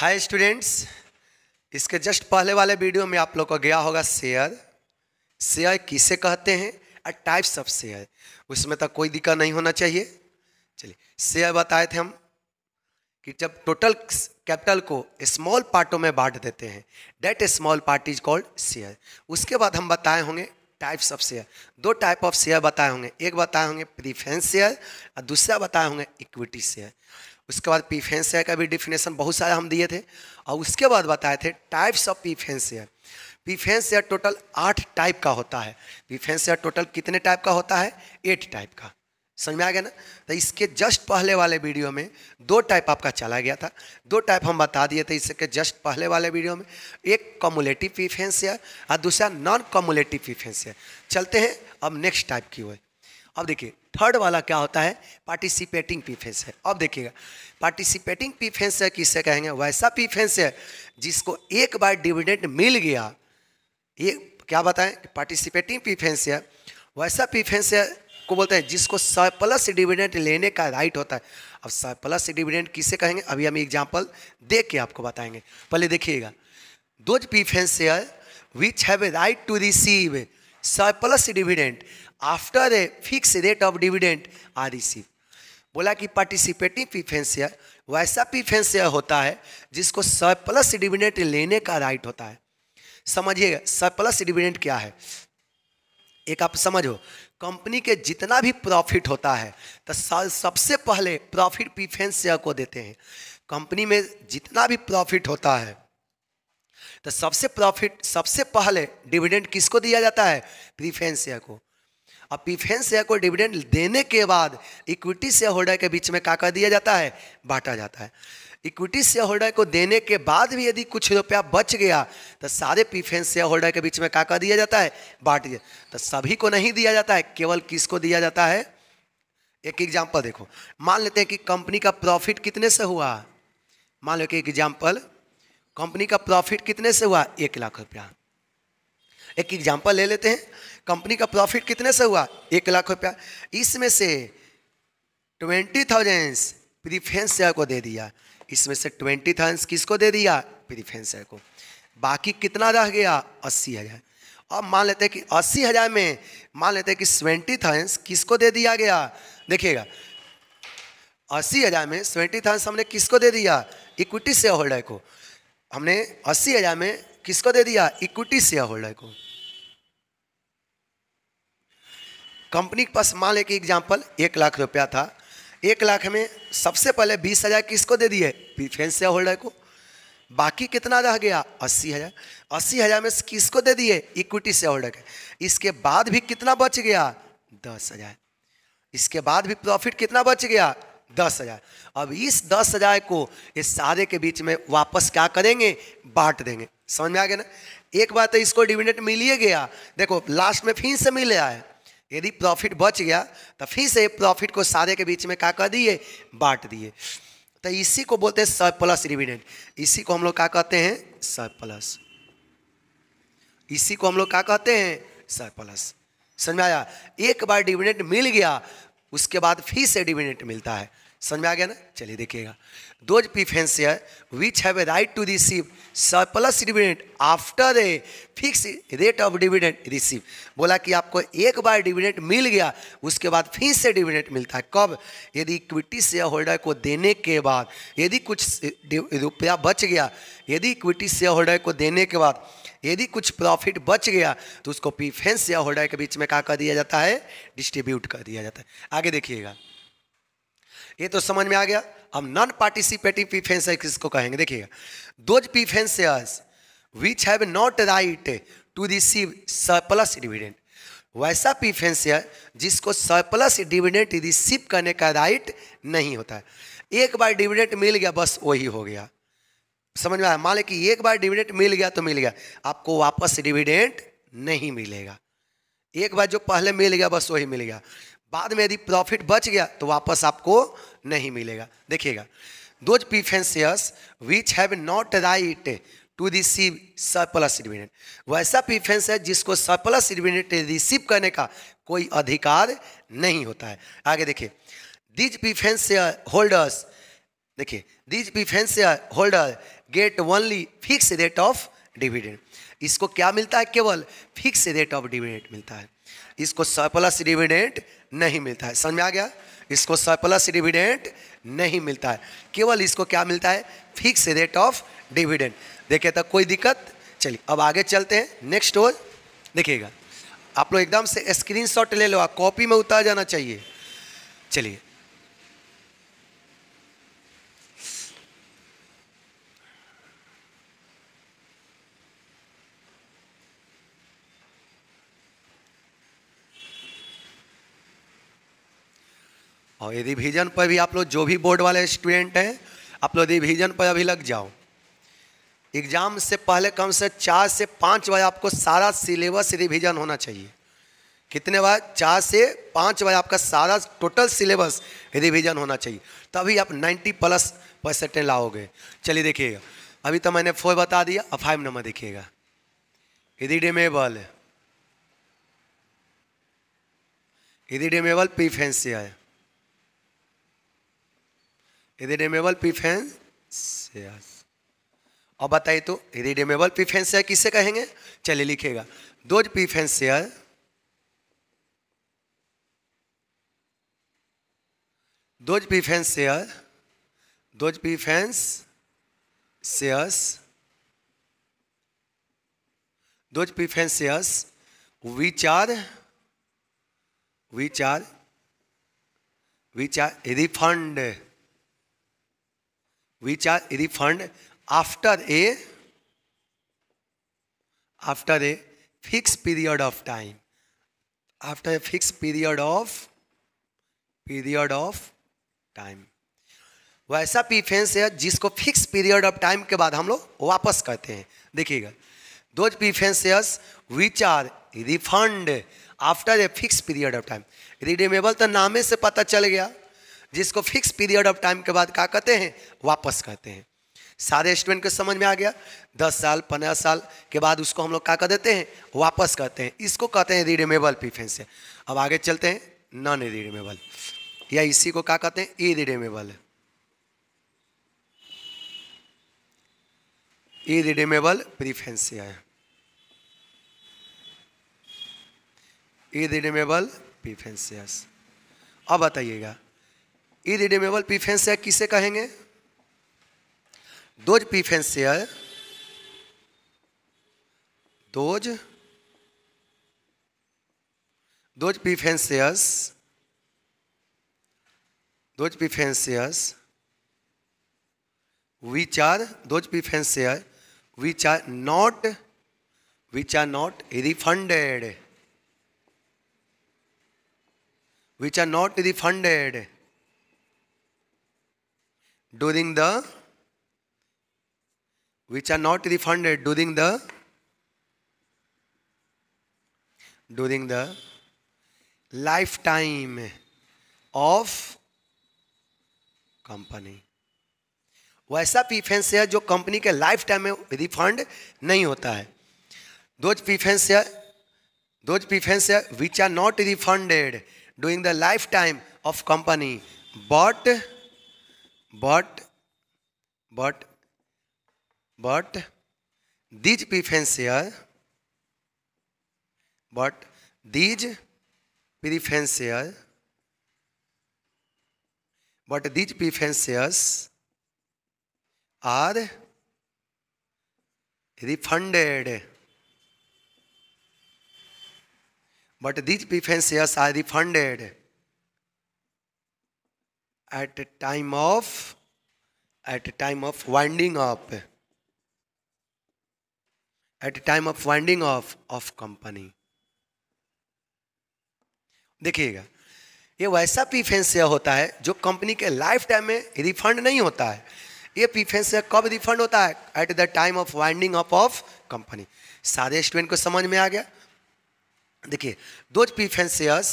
हाय students इसके just पहले वाले वीडियो में आप लोग को गया होगा शेयर शेयर किसे कहते हैं और टाइप्स ऑफ शेयर उसमें तो कोई दिक्कत नहीं होना चाहिए चलिए शेयर बताए थे हम कि जब टोटल कैपिटल को स्मॉल पार्टों में बांट देते हैं that small part is called share उसके बाद हम बताए होंगे टाइप्स ऑफ शेयर दो टाइप ऑफ शेयर बताए होंगे एक बताए होंगे प्रीफेंस शेयर और दूसरा बताए होंगे इक्विटी शेयर उसके बाद पीफेंसिया का भी डिफिनेशन बहुत सारे हम दिए थे और उसके बाद बताए थे types of preferences preferences total आठ टाइप का होता है पीफेंसिया टोटल कितने टाइप का होता है एट टाइप का समझ में आ गया ना तो इसके जस्ट पहले वाले वीडियो में दो टाइप आपका चला गया था दो टाइप हम बता दिए थे इसके जस्ट पहले वाले वीडियो में एक कॉमुलेटिव पीफेंसिया और दूसरा नॉन कॉमुलेटिव पीफेंसिया चलते हैं अब नेक्स्ट टाइप की हुए अब देखिए थर्ड वाला क्या होता है पार्टिसिपेटिंग पीफेंस है अब देखिएगा पार्टिसिपेटिंग पीफेंस है किससे कहेंगे वैसा पीफेंस है जिसको एक बार डिविडेंट मिल गया ये क्या बताएं पार्टिसिपेटिंग पीफेंस है वैसा पीफेंस है को बोलते हैं जिसको सरप्लस डिविडेंट लेने का राइट होता है अब सरप्लस डिविडेंट किसे कहेंगे अभी हम एग्जाम्पल दे के आपको बताएंगे पहले देखिएगा दोज पीफेंस है which have a right to receive surplus dividend after a fix rate of dividend are receive बोला कि पार्टिसिपेटिंग प्रीफेंस शेयर वैसा प्रीफेंस शेयर होता है जिसको सरप्लस डिविडेंट लेने का राइट होता है समझिएगा सरप्लस डिविडेंट क्या है एक आप समझो कंपनी के जितना भी तो प्रॉफिट होता है तो सबसे पहले प्रॉफिट प्रीफेंस शेयर को देते हैं कंपनी में जितना भी प्रॉफिट होता है तो सबसे प्रॉफिट सबसे पहले डिविडेंड किसको दिया जाता है प्रीफेंस शेयर को अब प्रिफेंस शेयर को डिविडेंड देने के बाद इक्विटी शेयर होल्डर के बीच में काका कर दिया जाता है बांटा जाता है इक्विटी शेयर होल्डर को देने के बाद भी यदि कुछ रुपया बच गया तो सारे प्रीफेंस शेयर होल्डर के बीच में काका कर दिया जाता है बांट दिया तो सभी को नहीं दिया जाता है केवल को दिया जाता है एक एग्जाम्पल देखो मान लेते हैं कि कंपनी का प्रॉफिट कितने से हुआ मान लो कि एग्जाम्पल कंपनी का प्रॉफिट कितने से हुआ एक लाख रुपया एक एग्जाम्पल ले लेते हैं कंपनी का प्रॉफिट कितने से हुआ एक लाख रुपया इसमें से ट्वेंटी थाउजेंड प्रिफेंस शेयर को दे दिया इसमें से ट्वेंटी थाउजेंड्स किसको दे दिया प्रिफेंस शेयर को बाकी कितना रह गया अस्सी हज़ार अब मान लेते हैं कि अस्सी हज़ार में मान लेते हैं कि सेवेंटी थाउजेंड किसको दे दिया गया देखिएगा अस्सी हज़ार में सेवेंटी थाउजेंड हमने किसको दे दिया इक्विटी शेयर होल्डर को हमने अस्सी हज़ार में किसको दे दिया इक्विटी शेयर होल्डर को कंपनी के पास मान लें कि एग्जाम्पल एक लाख रुपया था एक लाख में सबसे पहले बीस हज़ार किसको दे दिए शेयर होल्डर को बाकी कितना रह गया अस्सी हज़ार अस्सी हज़ार में किसको दे दिए इक्विटी शेयर होल्डर के इसके बाद भी कितना बच गया दस हज़ार इसके बाद भी प्रॉफिट कितना बच गया दस हज़ार अब इस दस हज़ार को इस सारे के बीच में वापस क्या करेंगे बांट देंगे समझ में आ गया ना एक बार तो इसको डिविडेंट मिल ही गया देखो लास्ट में फिर से मिल रहा है यदि प्रॉफिट बच गया तो फिर से प्रॉफिट को सारे के बीच में क्या कर दिए बांट दिए तो इसी को बोलते हैं सर प्लस डिविडेंट इसी को हम लोग क्या कहते हैं सर प्लस इसी को हम लोग क्या कहते हैं सर प्लस समझ में आया एक बार डिविडेंट मिल गया उसके बाद फिर से डिविडेंट मिलता है समझ में आ गया ना चलिए देखिएगा those preferences which have right to receive receive surplus dividend after a fix rate of dividend receive बोला कि आपको एक बार डिविडेंट मिल गया उसके बाद फिर से डिविडेंट मिलता है कब यदि इक्विटी शेयर होल्डर को देने के बाद यदि कुछ रुपया बच गया यदि इक्विटी शेयर होल्डर को देने के बाद यदि कुछ प्रॉफिट बच गया तो उसको प्रीफेंस शेयर होल्डर के बीच में क्या कर दिया जाता है डिस्ट्रीब्यूट कर दिया जाता है आगे देखिएगा ये तो समझ में आ गया हम नॉन पार्टिसिपेटिव पीफेंस किसको कहेंगे देखिएगा those preference which have not right to receive surplus dividend वैसा पीफेंस जिसको सरप्लस डिविडेंट रिसीव करने का राइट नहीं होता है एक बार डिविडेंट मिल गया बस वही हो गया समझ में आया मान लें कि एक बार डिविडेंट मिल गया तो मिल गया आपको वापस डिविडेंट नहीं मिलेगा एक बार जो पहले मिल गया बस वही मिल गया बाद में यदि प्रॉफिट बच गया तो वापस आपको नहीं मिलेगा देखिएगा those preferences which have not right to receive surplus dividend वो ऐसा पीफेंस है जिसको सरप्लस इडविनेट रिसीव करने का कोई अधिकार नहीं होता है आगे देखिए दिज पीफेंस होल्डर्स देखिए these preference holder get only fix rate of dividend इसको क्या मिलता है केवल फिक्स रेट ऑफ डिविडेंट मिलता है इसको सरप्लस डिविडेंट नहीं मिलता है समझ में आ गया इसको सरप्लस डिविडेंट नहीं मिलता है केवल इसको क्या मिलता है फिक्स रेट ऑफ डिविडेंट देखिए तो कोई दिक्कत चलिए अब आगे चलते हैं नेक्स्ट हो देखिएगा आप लोग एकदम से स्क्रीनशॉट ले लो आप कॉपी में उतार जाना चाहिए चलिए जाओ ये रिविज़न पर भी आप लोग जो भी बोर्ड वाले स्टूडेंट हैं आप लोग रिविज़न पर अभी लग जाओ एग्ज़ाम से पहले कम से चार से पाँच बजे आपको सारा सिलेबस रिविज़न होना चाहिए कितने बार चार से पाँच बार आपका सारा टोटल सिलेबस रिविजन होना चाहिए तभी आप 90 प्लस परसेंटेज लाओगे चलिए देखिएगा अभी तो मैंने फोर बता दिया अब फाइव नंबर देखिएगा रिडेमेबल रिडेमेबल प्रीफेंस है रिडेमेबल यस और बताइए तो रिडेमेबल प्रीफेंस शेयर किसे कहेंगे चलिए लिखेगा preference share those preference share those preference shares those preference shares which विचार which are which are refund which are refunded after a after a fixed period of time after a fixed period of period of time वैसा preference है जिसको fix period of time के बाद हम लोग वापस करते हैं देखिएगा those preference which are refund after a fix period of time redeemable तो नामे से पता चल गया जिसको फिक्स पीरियड ऑफ टाइम के बाद क्या कहते हैं वापस कहते हैं सारे स्टूडेंट को समझ में आ गया दस साल पंद्रह साल के बाद उसको हम लोग क्या कर देते हैं वापस कहते हैं इसको कहते हैं रिडेमेबल प्रीफेंस अब आगे चलते हैं नॉन रिडेमेबल या इसी को क्या कहते हैं irredeemable irredeemable preference irredeemable preferences अब बताइएगा इरिडेमेबल है किसे कहेंगे those preferences those those preferences those preferences which are those preferences which are not which are not refunded which are not refunded during the which are not refunded during the during the lifetime of company वो ऐसा preference share जो company के life time में refund नहीं होता है those preference share those preference share which are not refunded during the life time of company but But, but, but these preferences, but these preferences, but these preferences are refunded. But these preferences are refunded. At a time of at a time of winding up at a time of winding off of company देखिएगा ये वैसा share होता है जो company के life time में refund नहीं होता है ये शेयर कब रिफंड होता है at the time of winding up of company सारे स्टूडेंट को समझ में आ गया देखिए preference shares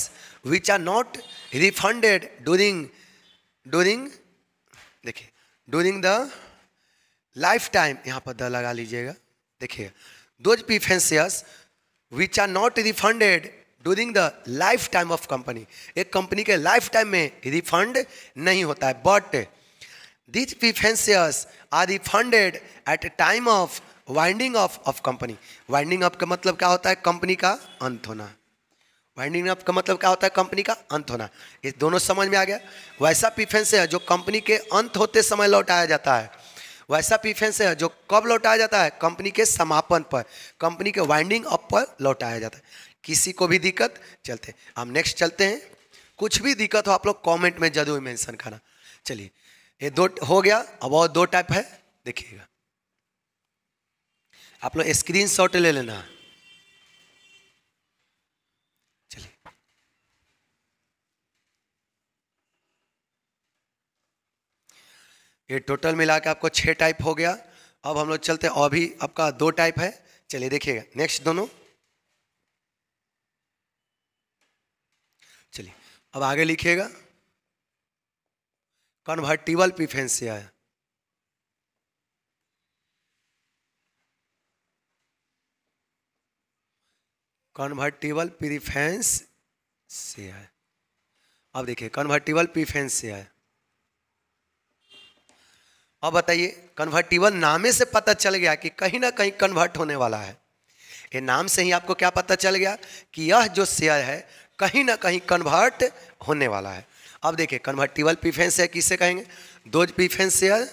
which are not refunded during during देखिए डूरिंग द लाइफ टाइम यहाँ पर द लगा लीजिएगा देखिए those preferences which are not refunded during the life time of company एक कंपनी के लाइफ टाइम में रिफंड नहीं होता है but these preferences are refunded at a time of winding off off company winding off का मतलब क्या होता है कंपनी का अंत होना वाइंडिंग अप का मतलब क्या होता है कंपनी का अंत होना ये दोनों समझ में आ गया वैसा पीफेंस है जो कंपनी के अंत होते समय लौटाया जाता है वैसा पीफेंस है जो कब लौटाया जाता है कंपनी के समापन पर कंपनी के वाइंडिंग अप पर लौटाया जाता है किसी को भी दिक्कत चलते हम नेक्स्ट चलते हैं कुछ भी दिक्कत हो आप लोग कॉमेंट में जरूर मैंसन करना चलिए ये दो हो गया अब और दो टाइप है देखिएगा आप लोग स्क्रीन शॉट ले लेना ये टोटल मिला के आपको छः टाइप हो गया अब हम लोग चलते हैं अभी आपका दो टाइप है चलिए देखिएगा नेक्स्ट दोनों चलिए अब आगे लिखिएगा कन्वर्टिबल प्रीफेंस से आया कन्वर्टिबल प्रीफेंस से है अब देखिए कन्वर्टिबल प्रीफेंस से है अब बताइए कन्वर्टिबल नामे से पता चल गया कि कहीं ना कहीं कन्वर्ट होने वाला है ये नाम से ही आपको क्या पता चल गया कि यह जो शेयर है कहीं ना कहीं कन्वर्ट होने वाला है अब देखिए कन्वर्टिबल प्रीफेंस शेयर किसे कहेंगे those preference share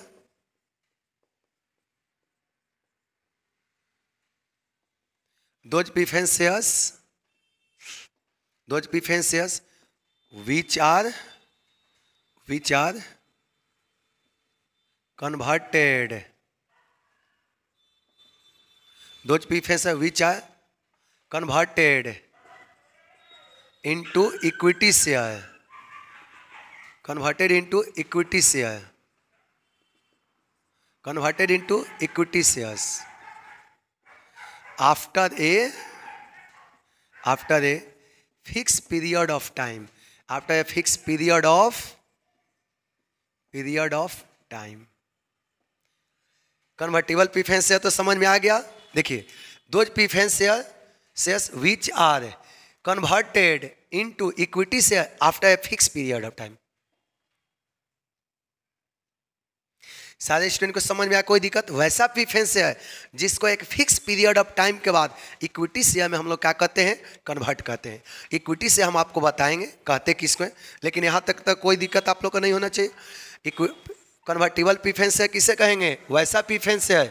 those preferences those preferences which are converted. Those PFs which are converted into equity share. Converted into equity share. Converted into equity shares. After a fixed period of time. After a fixed period of time. Convertible preference share तो समझ में आ गया देखिए those preference share shares which are converted into equity share after a fix period of time सारे student को समझ में आया कोई दिक्कत वैसा प्रीफेंस शेयर जिसको एक फिक्स पीरियड ऑफ टाइम के बाद इक्विटी शेयर में हम लोग क्या कहते हैं कन्वर्ट कहते हैं इक्विटी से हम आपको बताएंगे कहते किसको लेकिन यहाँ तक तक तो कोई दिक्कत आप लोग को नहीं होना चाहिए कन्वर्टिबल प्रीफेंस है किसे कहेंगे वैसा प्रीफेंस है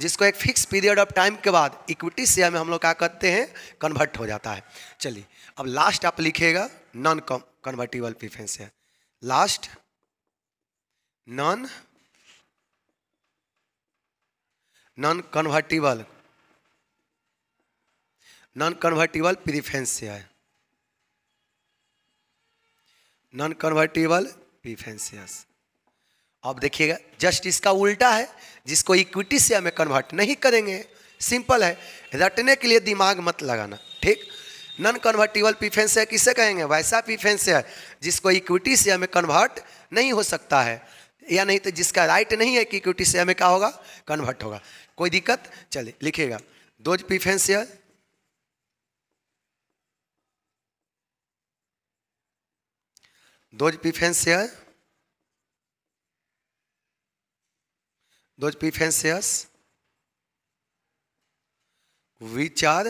जिसको एक फिक्स पीरियड ऑफ टाइम के बाद इक्विटी शेयर में हम लोग क्या करते हैं कन्वर्ट हो जाता है चलिए अब लास्ट आप लिखिएगा नॉन कन्वर्टिबल प्रीफेंस है last non non convertible non convertible preference है नॉन कन्वर्टिबल प्रीफेंस अब देखिएगा जस्ट इसका उल्टा है जिसको इक्विटी से हमें कन्वर्ट नहीं करेंगे सिंपल है रटने के लिए दिमाग मत लगाना ठीक नॉन कन्वर्टिबल पीफेंस है किसे कहेंगे वैसा पीफेंस है जिसको इक्विटी से हमें कन्वर्ट नहीं हो सकता है या नहीं तो जिसका राइट नहीं है कि इक्विटी से हमें क्या होगा कन्वर्ट होगा कोई दिक्कत चले लिखिएगा those preference share those preference those p fanciers which are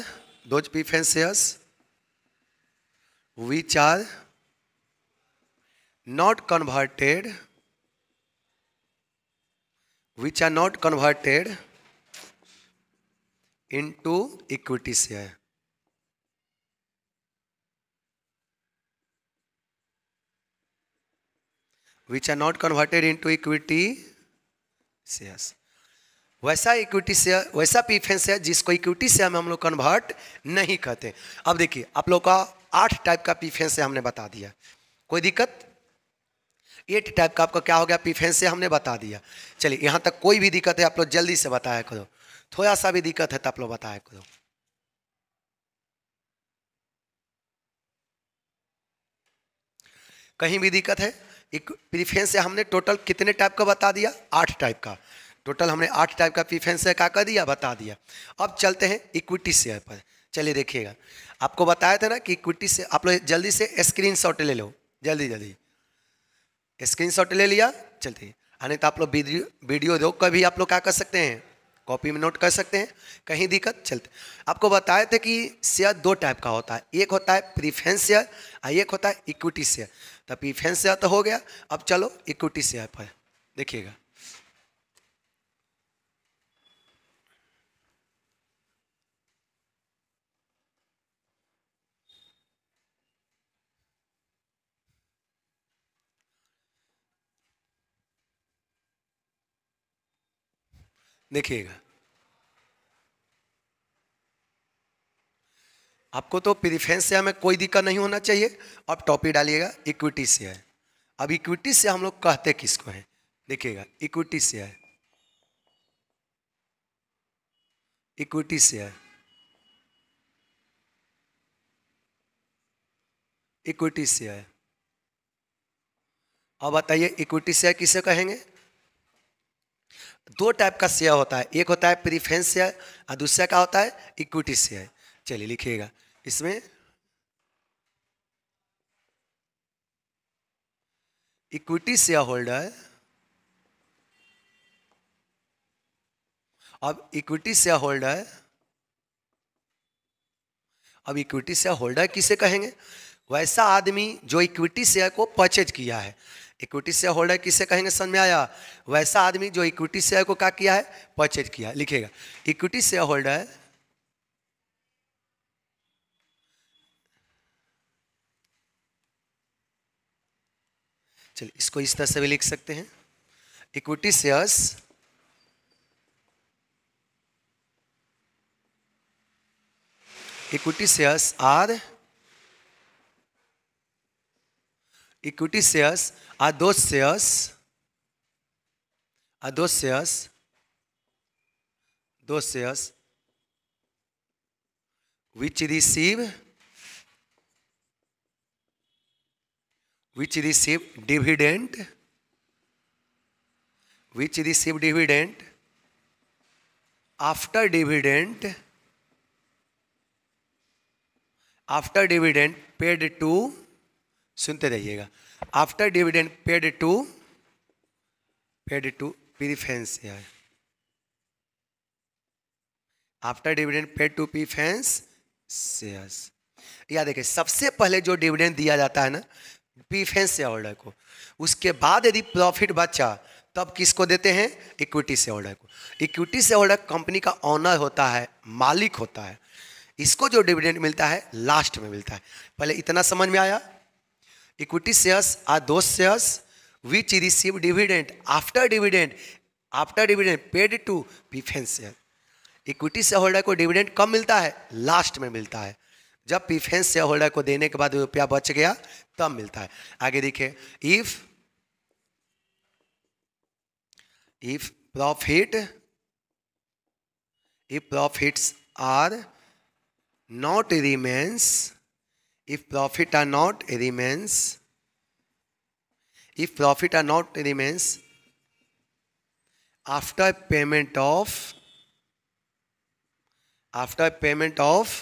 those p fanciers which are not converted which are not converted into equity share which are not converted into equity shares वैसा equity share वैसा preference है जिसको equity share में हम लोग convert नहीं कहते अब देखिए आप लोग का आठ टाइप का पीफेंस है हमने बता दिया कोई दिक्कत एट टाइप का आपका क्या हो गया पीफेंस से हमने बता दिया चलिए यहाँ तक कोई भी दिक्कत है आप लोग जल्दी से बताया करो थोड़ा सा भी दिक्कत है तो आप लोग बताया करो कहीं भी दिक्कत है एक प्रीफेंस है हमने टोटल कितने टाइप का बता दिया आठ टाइप का टोटल हमने आठ टाइप का प्रीफेंस है क्या कर दिया बता दिया अब चलते हैं इक्विटी शेयर पर चलिए देखिएगा आपको बताया था ना कि इक्विटी से आप लोग जल्दी से स्क्रीन शॉट ले लो जल्दी जल्दी स्क्रीन शॉट ले लिया चलते नहीं तो आप लोग वीडियो वीडियो रोक कर भी आप लोग क्या कर सकते हैं कॉपी में नोट कर सकते हैं कहीं दिक्कत चलते आपको बताए थे कि शेयर दो टाइप का होता है एक होता है प्रीफेंस शेयर और एक होता है इक्विटी शेयर तब फैंस से तो हो गया अब चलो इक्विटी से आप देखिएगा देखिएगा आपको तो प्रिफेंस शेयर में कोई दिक्कत नहीं होना चाहिए आप टॉपिक डालिएगा इक्विटी शेयर अब इक्विटी से हम लोग कहते किसको हैं देखिएगा equity share equity share equity share अब बताइए इक्विटी शेयर किसे कहेंगे दो टाइप का शेयर होता है एक होता है प्रिफेंस शेयर और दूसरा क्या होता है इक्विटी शेयर चलिए लिखिएगा इसमें इक्विटी शेयर होल्डर अब इक्विटी शेयर होल्डर अब इक्विटी शेयर होल्डर किसे कहेंगे वैसा आदमी जो इक्विटी शेयर को परचेज किया है इक्विटी शेयर होल्डर किसे कहेंगे समझ में आया वैसा आदमी जो इक्विटी शेयर को क्या किया है परचेज किया लिखेगा इक्विटी शेयर होल्डर चलिए इसको इस तरह से भी लिख सकते हैं equity shares equity shares are equity shares are those shares are those shares those shares which receive which receive dividend which receive dividend after dividend after dividend paid to सुनते रहिएगा after dividend paid to paid to preference यार after dividend paid to preference shares या देखिए सबसे पहले जो dividend दिया जाता है ना प्रीफेंस शेयर होल्डर को उसके बाद यदि प्रॉफिट बचा तब किसको देते हैं इक्विटी से होल्डर को इक्विटी से होल्डर कंपनी का ऑनर होता है मालिक होता है इसको जो डिविडेंड मिलता है लास्ट में मिलता है पहले इतना समझ में आया equity shares are those shares which receive dividend after dividend after dividend paid to preference share equity से होल्डर को डिविडेंड कब मिलता है लास्ट में मिलता है जब प्रीफेंस शेयर होल्डर को देने के बाद रुपया बच गया तब मिलता है आगे देखिए if if profit if profits are not remains if profit are not remains if profit are not remains after payment of after payment of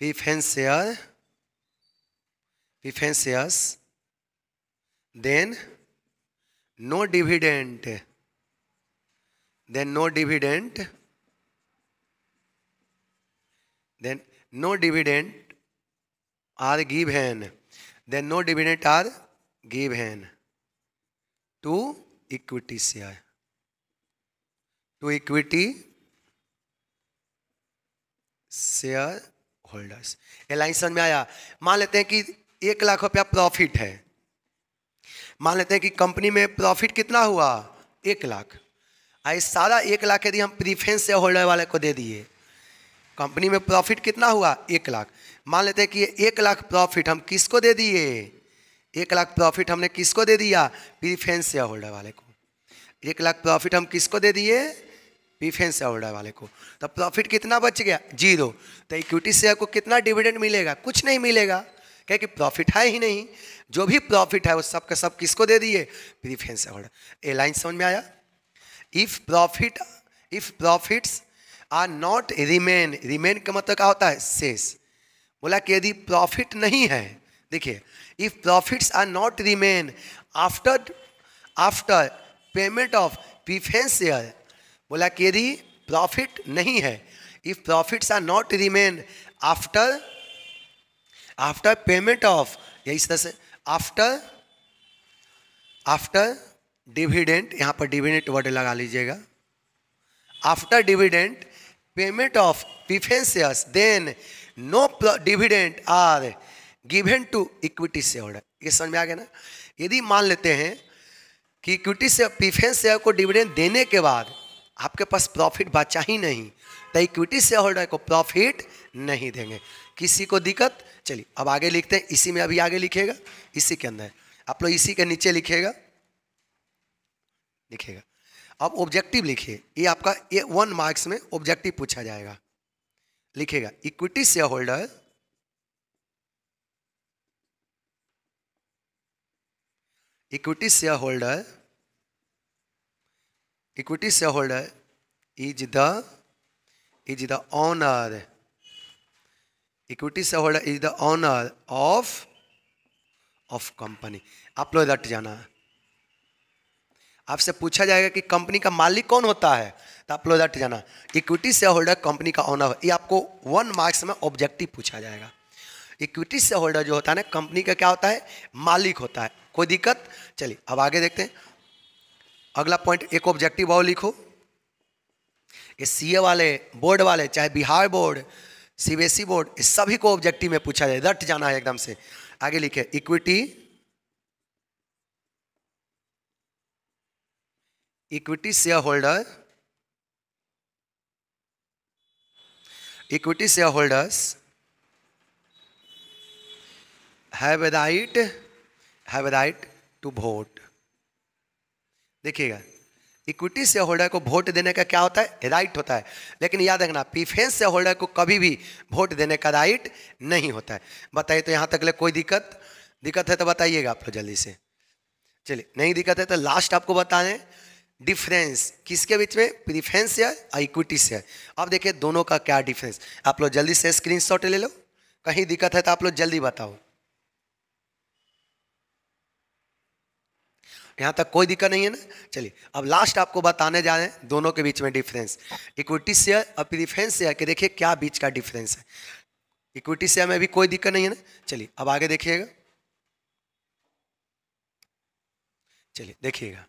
we fence here we fence here then no dividend then no dividend then no dividend are given then no dividend are given to equity share to equity share holders ये line समझ में आया मान लेते हैं कि एक लाख रुपया प्रॉफिट है मान लेते हैं कि कंपनी में प्रॉफिट कितना हुआ एक लाख आए सारा एक लाख यदि हम प्रीफेंस से होल्डर वाले को दे दिए कंपनी में प्रॉफिट कितना हुआ एक लाख मान लेते हैं कि एक लाख प्रॉफिट हम किसको दे दिए एक लाख प्रॉफिट हमने किसको दे दिया प्रीफेंस शेयर होल्डर वाले को एक लाख प्रॉफिट हम किसको दे दिए प्रीफेंस ऑर्डर वाले को तो प्रॉफिट कितना बच गया जीरो तो इक्विटी शेयर को कितना डिविडेंड मिलेगा कुछ नहीं मिलेगा क्या कि प्रॉफिट है ही नहीं जो भी प्रॉफिट है वो सब का सब किसको दे दिए प्रीफेंस ऑर्डर ए लाइन समझ में आया if profit if profits are not remain remain का मतलब क्या होता है शेष बोला कि यदि प्रॉफिट नहीं है देखिए if profits are not remain after after payment of preference share बोला कि यदि प्रॉफिट नहीं है if profits are not remain after after payment of या इस तरह से आफ्टर आफ्टर डिविडेंट यहाँ पर डिविडेंट वर्ड लगा लीजिएगा after dividend payment of preferences then no dividend are given to equity से शेयर ये समझ में आ गया ना यदि मान लेते हैं कि इक्विटी से प्रिफेंस शेयर को डिविडेंट देने के बाद आपके पास प्रॉफिट बचा ही नहीं तो इक्विटी शेयर होल्डर को प्रॉफिट नहीं देंगे किसी को दिक्कत चलिए अब आगे लिखते हैं इसी में अभी आगे लिखेगा इसी के अंदर आप लोग इसी के नीचे लिखेगा लिखेगा अब ऑब्जेक्टिव लिखिए ये आपका ये वन मार्क्स में ऑब्जेक्टिव पूछा जाएगा लिखेगा equity share holder equity share holder holder is the is the owner equity share holder is the owner of of company आप लोग रट जाना आपसे पूछा जाएगा कि कंपनी का मालिक कौन होता है तो आप लोग रट जाना इक्विटी शेयर होल्डर कंपनी का ऑनर ये आपको वन मार्क्स में ऑब्जेक्टिव पूछा जाएगा इक्विटी शेयर होल्डर जो होता है ना कंपनी का क्या होता है मालिक होता है कोई दिक्कत चलिए अब आगे देखते हैं अगला पॉइंट एक ऑब्जेक्टिव और लिखो ये सीए वाले बोर्ड वाले चाहे बिहार बोर्ड सीबीएसई बोर्ड इस सभी को ऑब्जेक्टिव में पूछा जाए रट जाना है एकदम से आगे लिखे equity equity share holder equity share holders have right have right to vote देखिएगा इक्विटी शेयर होल्डर को वोट देने का क्या होता है राइट होता है लेकिन याद रखना प्रीफेंस शेयर होल्डर को कभी भी वोट देने का राइट नहीं होता है बताइए तो यहाँ तक ले कोई दिक्कत दिक्कत है तो बताइएगा आप लोग जल्दी से चलिए नहीं दिक्कत है तो लास्ट आपको बता दें डिफरेंस किसके बीच में प्रीफेंस शेयर और इक्विटी शेयर अब देखिए दोनों का क्या डिफरेंस आप लोग जल्दी से स्क्रीन ले लो कहीं दिक्कत है तो आप लोग जल्दी बताओ यहाँ तक कोई दिक्कत नहीं है ना चलिए अब लास्ट आपको बताने जा रहे हैं दोनों के बीच में डिफरेंस इक्विटी शेयर और प्रिफ्रेंस शेयर के देखिए क्या बीच का डिफरेंस है इक्विटी शेयर में भी कोई दिक्कत नहीं है ना चलिए अब आगे देखिएगा चलिए देखिएगा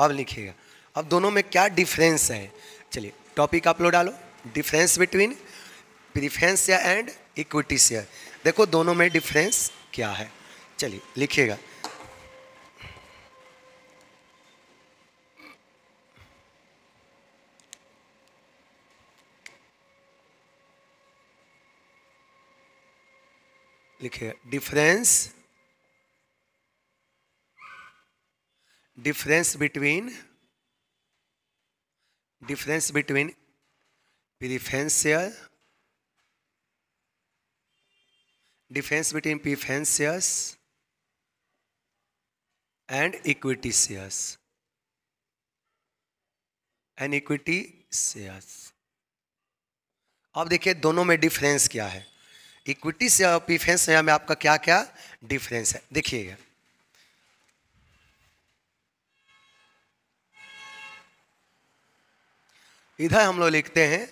अब लिखिएगा अब दोनों में क्या डिफरेंस है चलिए टॉपिक आप लोग डालो डिफरेंस बिटवीन प्रिफ्रेंस या एंड इक्विटी शेयर देखो दोनों में डिफरेंस क्या है चलिए लिखिएगा लिखिएगा difference difference between difference between preferential difference between preferences and equity shares and equity shares अब देखिए दोनों में डिफरेंस क्या है इक्विटी से और प्रीफेंस में आपका क्या क्या डिफरेंस है देखिएगा इधर हम लोग लिखते हैं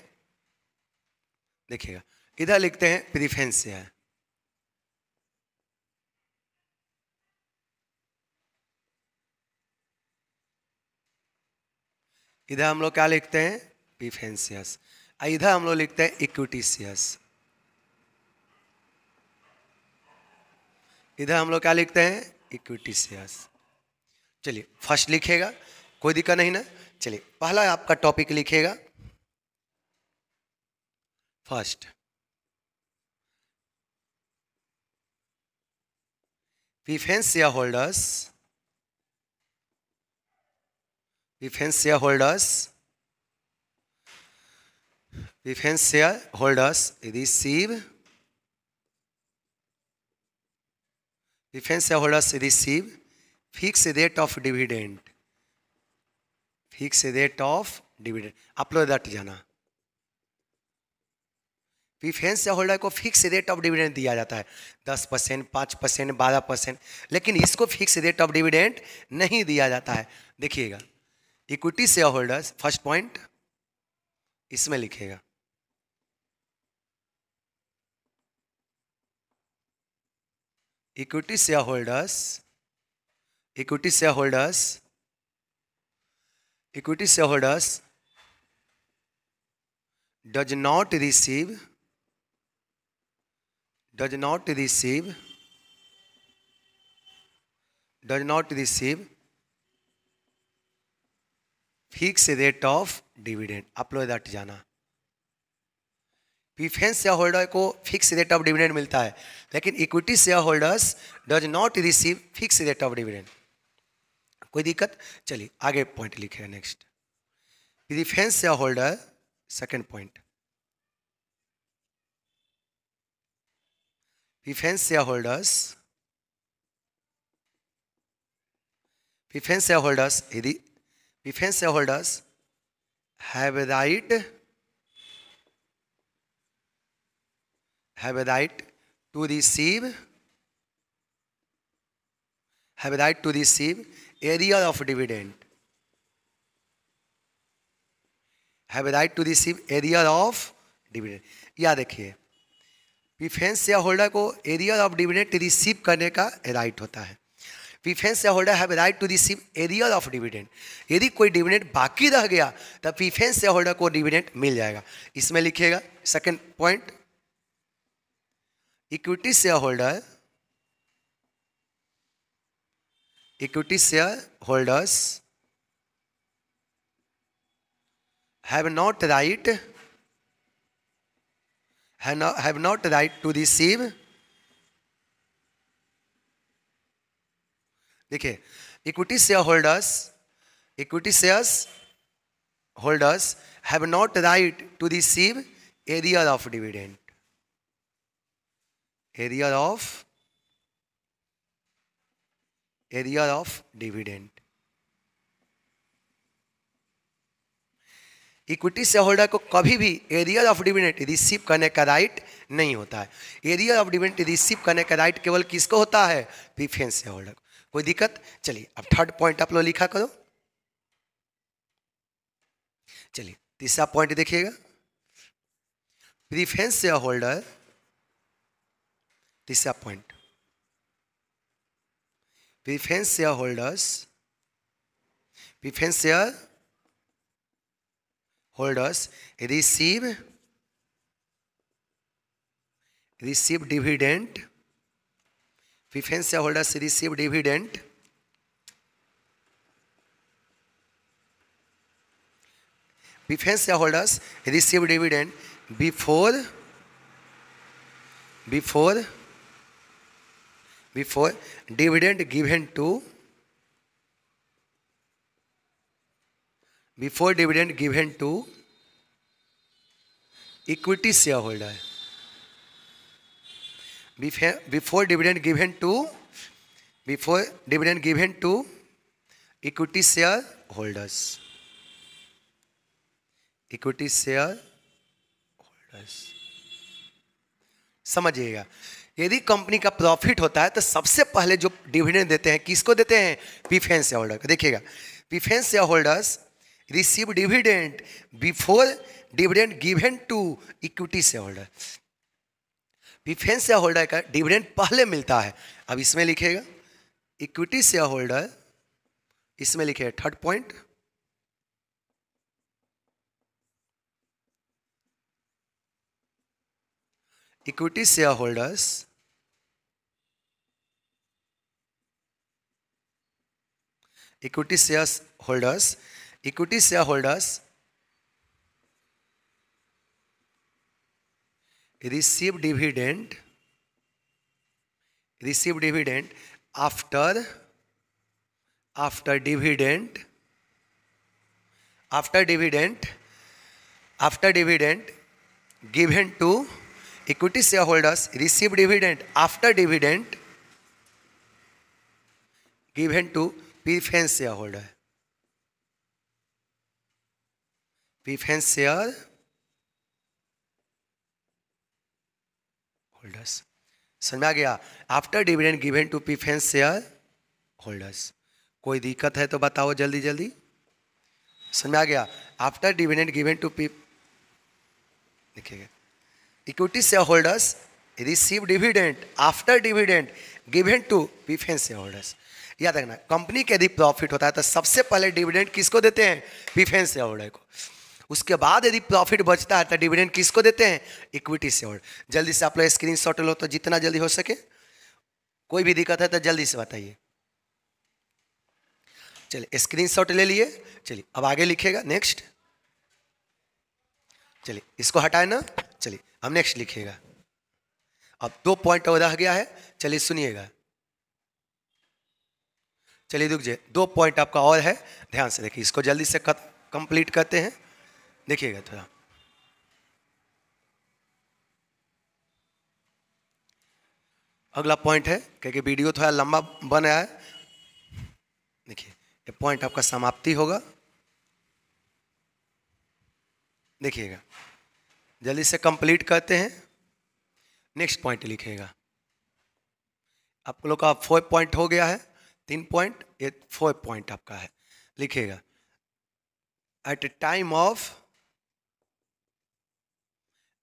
देखिएगा इधर लिखते हैं प्रिफेंस से है इधर हम लोग क्या लिखते हैं प्रिफेंसियस इधर हम लोग लिखते हैं इक्विटिशियस इधर हम लोग क्या लिखते हैं इक्विटिशियस चलिए फर्स्ट लिखेगा कोई दिक्कत नहीं ना चलिए पहला आपका टॉपिक लिखेगा first preference share holders preference share holders preference share holders receive preference share holders receive fix rate of dividend rate of dividend आप लोग दट जाना प्रीफेंस होल्डर को फिक्स रेट ऑफ डिविडेंड दिया जाता है दस परसेंट पाँच परसेंट बारह परसेंट लेकिन इसको फिक्स रेट ऑफ डिविडेंड नहीं दिया जाता है देखिएगा equity share holders first point इसमें लिखेगा equity share holders equity share holders equity shareholders does not receive does not receive does not receive fix rate of dividend आप लोग दट जाना प्रिफेंस शेयर होल्डर को फिक्स रेट ऑफ डिविडेंड मिलता है लेकिन equity share holders does not receive fix rate of dividend कोई दिक्कत चलिए आगे पॉइंट लिखे next preference share holder second point preference share holders preference share holders यदि preference shareholders have a right have a right to receive have a right to receive area of dividend. Have right to receive arrear of dividend या देखिए preference share holder को arrear of dividend receive करने का right होता है preference shareholder have right to receive arrear of dividend यदि कोई dividend बाकी रह गया तो प्रीफेंस शेयर होल्डर को डिविडेंट मिल जाएगा इसमें लिखिएगा second point equity shareholder equity shareholders have not right have not, have not right to receive देखिए equity shareholders equity shares holders have not right to receive arrear of dividend arrear of area of dividend. Equity shareholder को कभी भी arrear of dividend receive करने का right नहीं होता है arrear of dividend receive करने का राइट केवल किसको होता है प्रीफेंस शेयर होल्डर को कोई दिक्कत चलिए अब थर्ड पॉइंट आप लोग लिखा करो चलिए तीसरा पॉइंट देखिएगा प्रीफेंस शेयर होल्डर तीसरा point preference shareholders, preference shareholders receive receive dividend. Preference shareholders receive dividend. Preference shareholders receive dividend before before before dividend given to before dividend given to equity shareholder before, before dividend given to before dividend given to equity share holders equity share holders समझिएगा यदि company का profit होता है तो सबसे पहले जो dividend देते हैं किसको देते हैं प्रीफेंस शेयर होल्डर को देखिएगा preference shareholders receive dividend before dividend given to equity shareholder preference shareholder का डिविडेंड पहले मिलता है अब इसमें लिखेगा इक्विटी शेयर होल्डर इसमें लिखे third point equity shareholders equity shareholders equity shareholders receive dividend receive dividend after after dividend after dividend after dividend given to equity shareholders receive dividend after dividend given to preference shareholder है preference share holders समझ आ गया after dividend given to preference shareholders कोई दिक्कत है तो बताओ जल्दी जल्दी समझ आ गया after dividend given to P देखिएगा equity shareholders receive dividend after dividend given to preference shareholders याद रखना कंपनी के यदि प्रॉफिट होता है तो सबसे पहले डिविडेंड किसको देते हैं प्रीफेंस शेयर को उसके बाद यदि प्रॉफिट बचता है तो डिविडेंड किसको देते हैं इक्विटी शेयर जल्दी से आप लोग स्क्रीन शॉट लो तो जितना जल्दी हो सके कोई भी दिक्कत है तो जल्दी से बताइए चलिए स्क्रीन शॉट ले लिए चलिए अब आगे लिखेगा नेक्स्ट चलिए इसको हटाए ना चलिए अब नेक्स्ट लिखिएगा अब दो पॉइंट रह गया है चलिए सुनिएगा चलिए दुख दो पॉइंट आपका और है ध्यान से देखिए इसको जल्दी से कंप्लीट करते हैं देखिएगा थोड़ा अगला पॉइंट है क्योंकि वीडियो थोड़ा लंबा बन रहा है देखिए ये पॉइंट आपका समाप्ति होगा देखिएगा जल्दी से कंप्लीट करते हैं नेक्स्ट पॉइंट लिखिएगा आप लोग का फोर्थ पॉइंट हो गया है तीन पॉइंट या फोर पॉइंट आपका है लिखेगा at a time of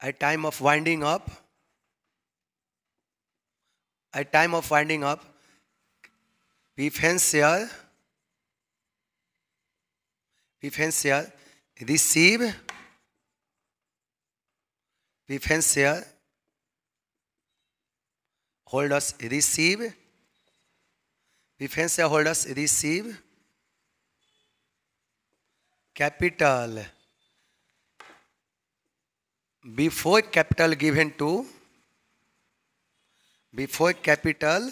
at time of winding up at time of winding up preference year we receive preference holders receive If shareholders receive capital before capital given to before capital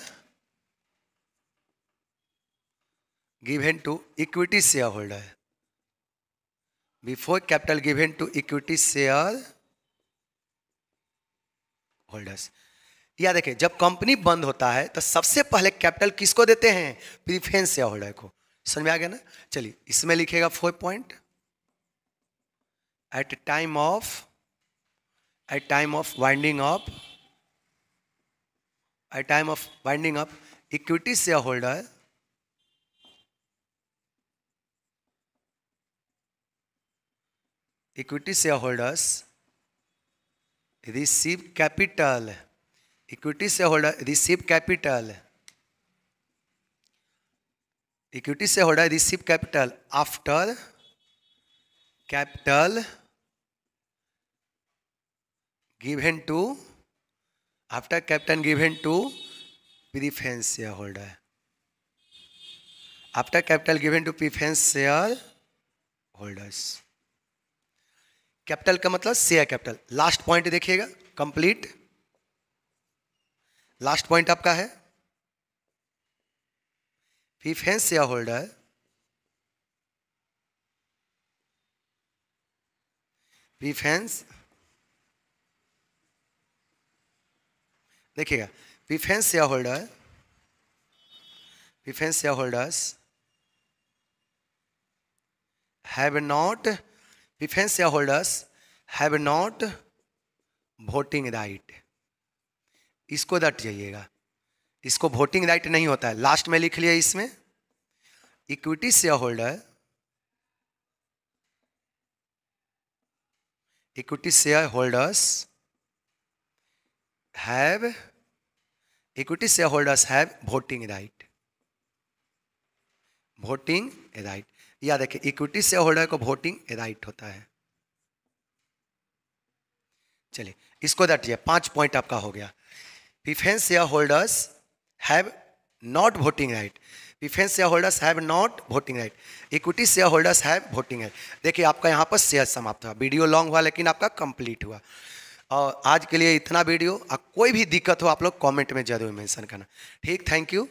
given to equity shareholder before capital given to equity share holders या देखें जब company बंद होता है तो सबसे पहले capital किसको देते हैं प्रीफेंस शेयर होल्डर को समझ में आ गया ना चलिए इसमें लिखेगा four point at time of at time of winding up at time of winding up equity shareholder equity shareholders receive capital है equity shareholder receive capital equity shareholder receive capital after capital given to after capital given to preference shareholder after capital given to preference shareholders capital का मतलब share capital last point देखिएगा complete last point आपका है preference share holder preference देखिएगा preference shareholder preference shareholders have not preference shareholders have not right right इसको डट जाइएगा इसको वोटिंग राइट नहीं होता है लास्ट में लिख लिया इसमें equity shareholder equity shareholders have equity shareholders have voting right voting right या देखिए इक्विटी शेयर होल्डर को वोटिंग राइट होता है चलिए इसको दटिए पांच पॉइंट आपका हो गया preference shareholders have not voting right preference shareholders have not voting right equity shareholders have voting right देखिए आपका यहाँ पर शेयर समाप्त हुआ वीडियो लॉन्ग हुआ लेकिन आपका कंप्लीट हुआ और आज के लिए इतना वीडियो और कोई भी दिक्कत हो आप लोग कॉमेंट में जरूर मैंशन करना ठीक थैंक यू